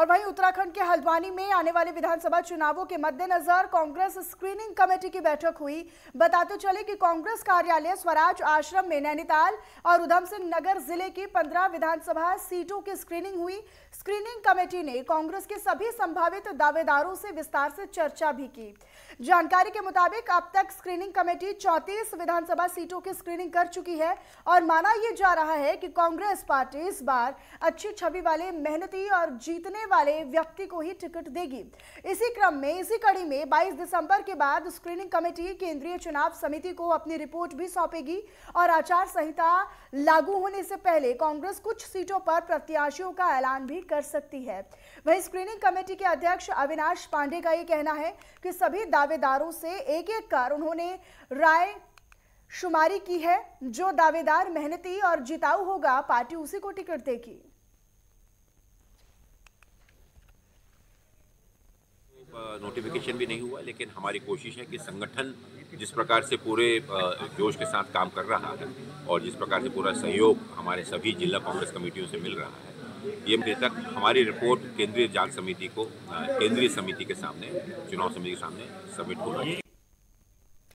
और वहीं उत्तराखंड के हल्द्वानी में आने वाले विधानसभा चुनावों के मद्देनजर कांग्रेस स्क्रीनिंग कमेटी की बैठक हुई। बताते चले कि कांग्रेस कार्यालय स्वराज आश्रम में नैनीताल और उधम सिंह नगर ज़िले की पंद्रह विधानसभा सीटों की स्क्रीनिंग हुई। स्क्रीनिंग कमेटी ने कांग्रेस के सभी संभावित दावेदारों से विस्तार से चर्चा भी की। जानकारी के मुताबिक अब तक स्क्रीनिंग कमेटी चौतीस विधानसभा सीटों की स्क्रीनिंग कर चुकी है और माना यह जा रहा है कि कांग्रेस पार्टी इस बार अच्छी छवि वाले, मेहनती और जीतने वाले व्यक्ति को ही टिकट देगी। इसी क्रम में, इसी कड़ी में 22 दिसंबर के बाद स्क्रीनिंग कमेटी केंद्रीय चुनाव समिति को अपनी रिपोर्ट भी सौंपेगी और आचार संहिता लागू होने से पहले कांग्रेस कुछ सीटों पर प्रत्याशियों का ऐलान भी कर सकती है। वहीं स्क्रीनिंग कमेटी के अध्यक्ष अविनाश पांडे का ये कहना है कि सभी दावेदारों से एक एक कर उन्होंने राय शुमारी की है। जो दावेदार मेहनती और जिताऊ होगा, पार्टी उसी को टिकट देगी। नोटिफिकेशन भी नहीं हुआ, लेकिन हमारी कोशिश है कि संगठन जिस प्रकार से पूरे जोश के साथ काम कर रहा है और जिस प्रकार से पूरा सहयोग हमारे सभी जिला कांग्रेस कमेटियों से मिल रहा है, ये तक हमारी रिपोर्ट केंद्रीय जाँच समिति को केंद्रीय समिति के सामने, चुनाव समिति के सामने सबमिट होगी